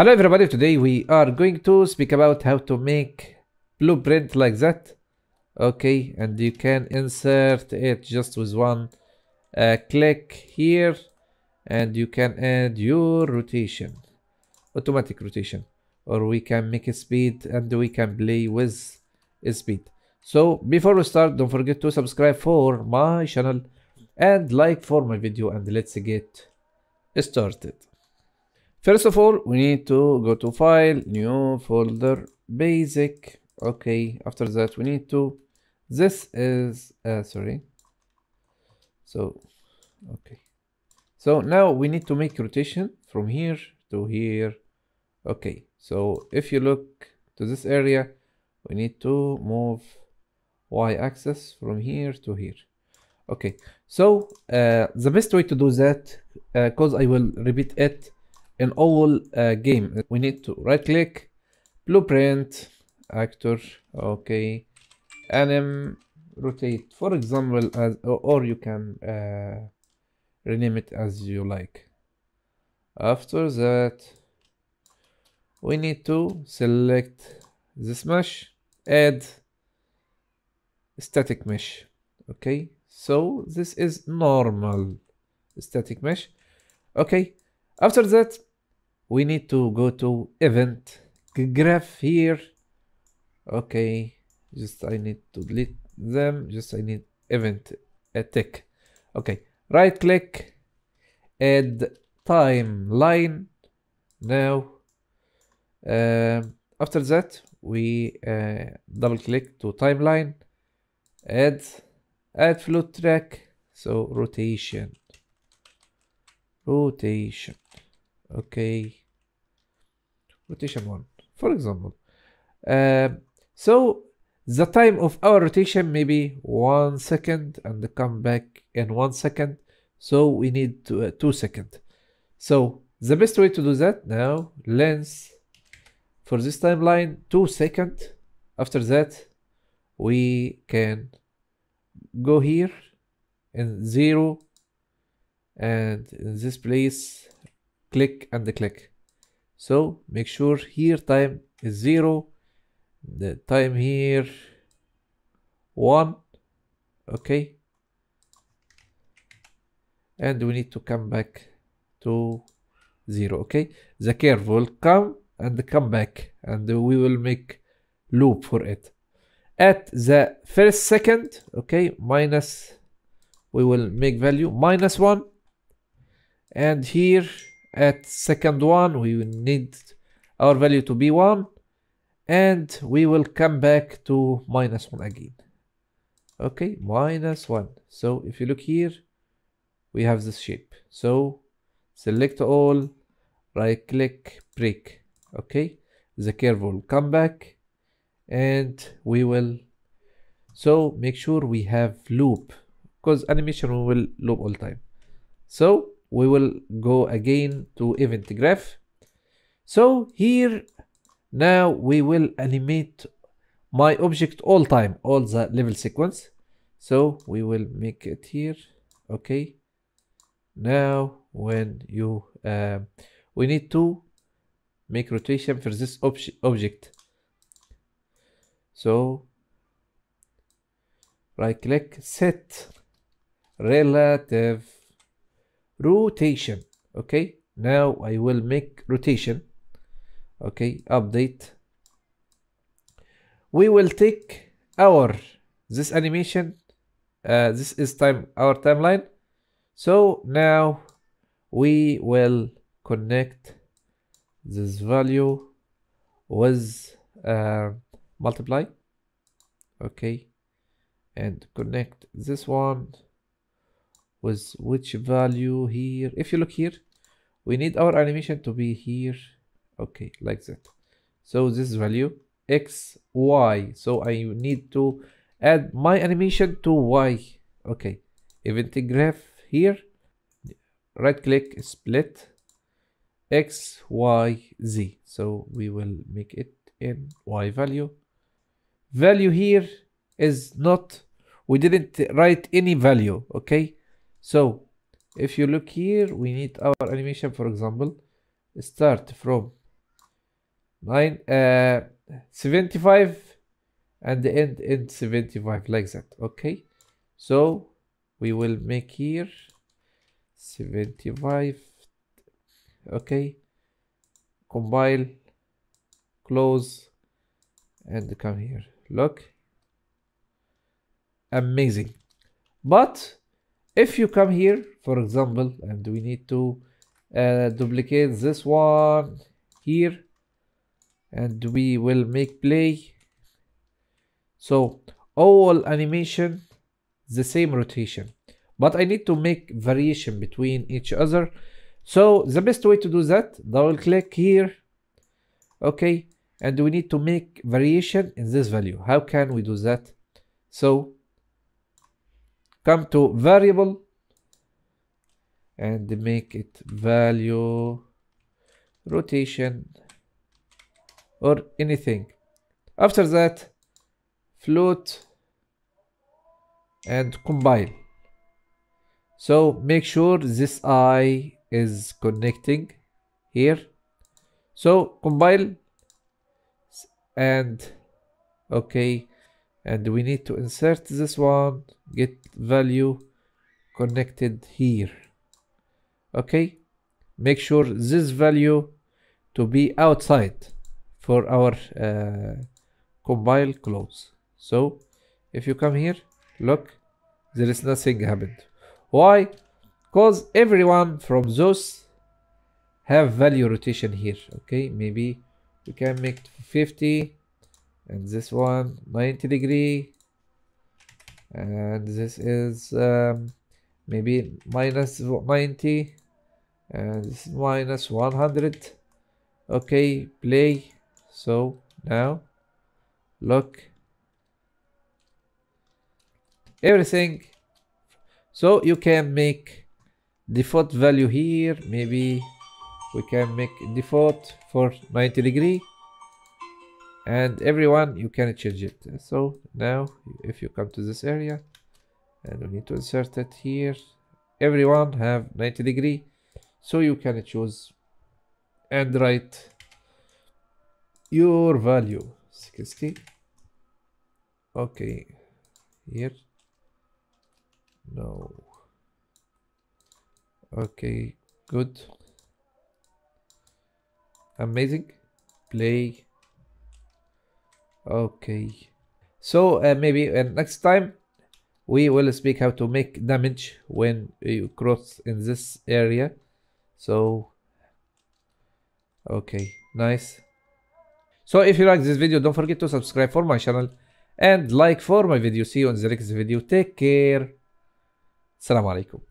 Hello everybody, today we are going to speak about how to make blueprint like that. Okay, and you can insert it just with one uh, click here and you can add your rotation, automatic rotation. Or we can make a speed and we can play with a speed. So before we start, don't forget to subscribe for my channel and like for my video and let's get started. First of all, we need to go to file, new folder, basic. Okay, after that we need to, this is, uh, sorry. So, okay. So now we need to make rotation from here to here. Okay, so if you look to this area, we need to move y-axis from here to here. Okay, so uh, the best way to do that, because uh, I will repeat it in all uh, game. We need to right click blueprint actor okay. Anim rotate for example as or you can uh, rename it as you like. After that we need to select this mesh add static mesh okay. So this is normal static mesh okay. After that we need to go to event. Graph here. Okay just i need to delete them. Just i need event a tick okay right click add timeline now uh, after that we uh, double click to timeline. Add add float track. So rotation. Rotation. Okay rotation 1 for example. Uh, so the time of our rotation maybe one second and come back in one second. So we need to, uh, two second. So the best way to do that now length for this timeline two second. After that we can go here in zero and in this place click and the click so make sure here time is zero the time here one okay? And we need to come back to zero okay? The curve will come and come back and we will make loop for it. At the first second okay minus we will make value minus one. And here at second one we will need our value to be 1 and we will come back to minus 1 again. Okay minus 1 so if you look here we have this shape. So select all right click break. Okay the curve will come back and we will so make sure we have loop because animation will loop all time. So we will go again to event graph. So here now we will animate my object all time all the level sequence. So we will make it here. Okay. Now when you uh, we need to make rotation for this ob object. So right click set. Relative rotation. Okay? Now I will make rotation. Okay? Update. We will take our this animation uh, this is time our timeline. So now we will connect this value with uh, multiply. Okay? And connect this one with which value here? If you look here we need our animation to be here. Okay like that. So this value x y. So i need to add my animation to y. Okay event graph here. Right click split. X y z. So we will make it in y value. Value here is not we didn't write any value okay so if you look here we need our animation for example start from 9 uh 75 and the end in 75 like that okay? So we will make here 75 okay? Compile close and come here. Look. Amazing. But if you come here for example and we need to uh, duplicate this one here and we will make play. So all animation the same rotation. But I need to make variation between each other. So the best way to do that double click here. Okay. And we need to make variation in this value. How can we do that? So come to variable and make it value rotation or anything. After that float and compile so make sure this eye is connecting here. So compile and okay and we need to insert this one get value connected here. Okay? Make sure this value to be outside for our uh, compile close so if you come here look there is nothing happened. Why? Because everyone from those have value rotation here. Okay? Maybe we can make 50 and this one 90 degree. And this is um, maybe minus 90 and this is minus 100 okay play. So now look. Everything. So you can make default value here. Maybe we can make default for 90 degree and everyone you can change it. So now if you come to this area and we need to insert it here. Everyone have 90 degree. So you can choose and write your value. 60 okay here. No. Okay good. Amazing. Play okay. So uh, maybe uh, next time we will speak how to make damage when you cross in this area. So okay nice. So if you like this video don't forget to subscribe for my channel and like for my video. See you in the next video. Take care. Assalamu alaikum.